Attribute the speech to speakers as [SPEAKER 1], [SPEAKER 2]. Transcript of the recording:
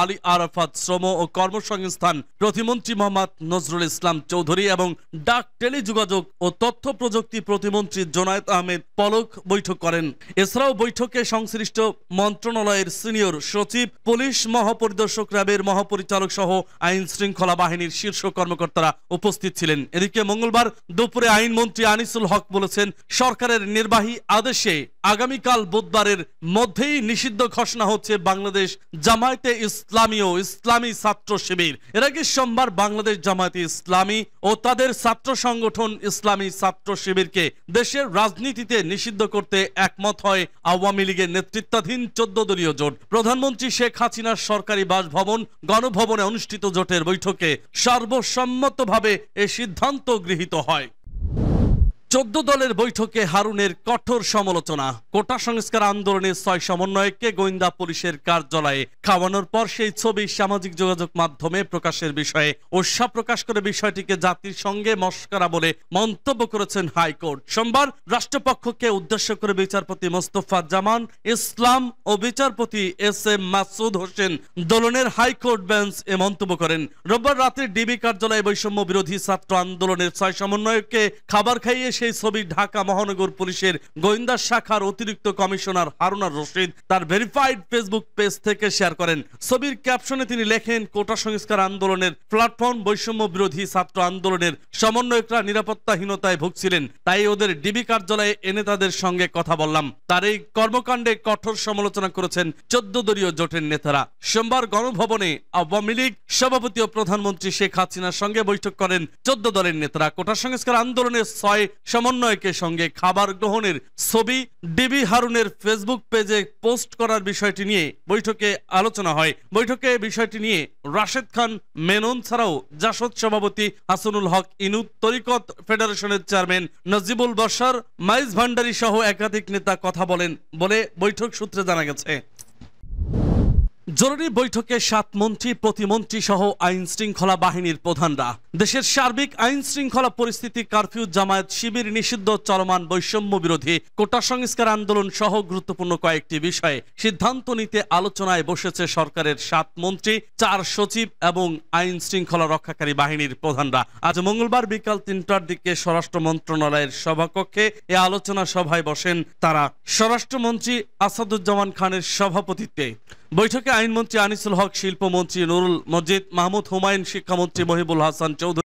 [SPEAKER 1] আলী আরাফাত শ্রম ও কর্মসংস্থান প্রতিমন্ত্রী মোহাম্মদ নজরুল ইসলাম চৌধুরী এবং ডাক টেলিযোগাযোগ ও তথ্য প্রযুক্তি প্রতিমন্ত্রী জোনায়েত আহমেদ পলক বৈঠক করেন। এছাড়াও বৈঠকে সংশ্লিষ্ট মন্ত্রণালয়ের সিনিয়র সচিব, পুলিশ মহাপরিদর্শক, র্যাবের মহাপরিচালক সহ আইন শৃঙ্খলা বাহিনীর শীর্ষ কর্মকর্তারা উপস্থিত ছিলেন। এদিকে মঙ্গলবার দুপুরে আইনমন্ত্রী আনিসুল হক বলেছেন, সরকারের নির্বাহী আদেশে আগামীকাল বুধবারের মধ্যেই নিষিদ্ধ ঘোষণা হচ্ছে বাংলাদেশ জামায়াতে ইসলামী ও ইসলামী ছাত্র শিবির। এর আগে সোমবার বাংলাদেশ জামায়াতে ইসলামী ও তাদের ছাত্র সংগঠন ইসলামী ছাত্র শিবিরকে দেশের রাজনীতিতে নিষিদ্ধ করতে একমত হয় আওয়ামী লীগের নেতৃত্বাধীন চোদ্দ দলীয় জোট। প্রধানমন্ত্রী শেখ হাসিনার সরকারি বাসভবন গণভবনে অনুষ্ঠিত জোটের বৈঠকে সর্বসম্মতভাবে এ সিদ্ধান্ত গৃহীত হয়। চোদ্দ দলের বৈঠকে হারুনের কঠোর সমালোচনা। কোটা সংস্কার আন্দোলনের ছয় সমন্বয়ককে গোয়েন্দা পুলিশের কার্যালয়ে খাওয়ানোর পর সেই ছবি সামাজিক যোগাযোগ মাধ্যমে প্রকাশের বিষয়ে উৎসাহ প্রকাশ করে বিষয়টিকে জাতির সঙ্গে মস্করা বলে মন্তব্য করেছেন হাইকোর্ট। সোমবার রাষ্ট্রপক্ষকে উদ্দেশ্য করে বিচারপতি মোস্তফা জামান, ইসলাম ও বিচারপতি এস এম মাসুদ হোসেন দোলনের হাইকোর্ট বেঞ্চ এ মন্তব্য করেন। রোববার রাতে ডিবি কার্যালয়ে বৈষম্য বিরোধী ছাত্র আন্দোলনের ছয় সমন্বয়ককে খাবার খাইয়ে সেই ছবি ঢাকা মহানগর পুলিশের গোয়েন্দা শাখার অতিরিক্ত কমিশনার হারুনার রশিদ তার ভেরিফাইড ফেসবুক পেজ থেকে শেয়ার করেন। ছবির ক্যাপশনে তিনি লেখেন, কোটা সংস্কার আন্দোলনের প্ল্যাটফর্ম বৈষম্য বিরোধী ছাত্র আন্দোলনের সমন্বয়করা নিরাপত্তাহীনতায় ভুগছিলেন, তাই ওদের ডিবি কার্যালয়ে এনে তাদের সঙ্গে কথা বললাম। তার এই কর্মকাণ্ডে কঠোর সমালোচনা করেছেন চোদ্দ দলীয় জোটের নেতারা। সোমবার গণভবনে আওয়ামী লীগ সভাপতি ও প্রধানমন্ত্রী শেখ হাসিনার সঙ্গে বৈঠক করেন চোদ্দ দলের নেতারা। কোটা সংস্কার আন্দোলনের ছয় সমন্বয়কের সঙ্গে খাবার গ্রহণের ছবি ডিবি হারুনের ফেসবুক পেজে পোস্ট করার বিষয়টি নিয়ে বৈঠকে আলোচনা হয়। বৈঠকে বিষয়টি নিয়ে রাশেদ খান, মেনন ছাড়াও জাসদ সভাপতি হাসানুল হক ইনুদ তরিকত ফেডারেশনের চেয়ারম্যান নজিবুল বসার মাইজ ভান্ডারী সহ একাধিক নেতা কথা বলেন বলে বৈঠক সূত্রে জানা গেছে। জরুরি বৈঠকে সাত মন্ত্রী, প্রতিমন্ত্রী সহ আইন শৃঙ্খলা বাহিনীর প্রধানরা। দেশের সার্বিক আইন শৃঙ্খলা পরিস্থিতি কারফিউ জামায়াত শিবির নিষিদ্ধ চলমান বৈষম্য বিরোধী কোটা সংস্কার আন্দোলন সহ গুরুত্বপূর্ণ কয়েকটি বিষয়ে সিদ্ধান্ত নিতে আলোচনায় বসেছে সরকারের সাত মন্ত্রী, চার সচিব এবং আইন শৃঙ্খলা রক্ষাকারী বাহিনীর প্রধানরা। আজ মঙ্গলবার বিকাল তিনটার দিকে স্বরাষ্ট্র মন্ত্রণালয়ের সভাকক্ষে এ আলোচনা সভায় বসেন তারা। স্বরাষ্ট্রমন্ত্রী আসাদুজ্জামান খানের সভাপতিত্বে। বৈঠকে আইনমন্ত্রী আনিসুল হক শিল্পমন্ত্রী নুরুল মজিদ মাহমুদ হুমায়ুন শিক্ষামন্ত্রী মহিবুল হাসান চৌধুরী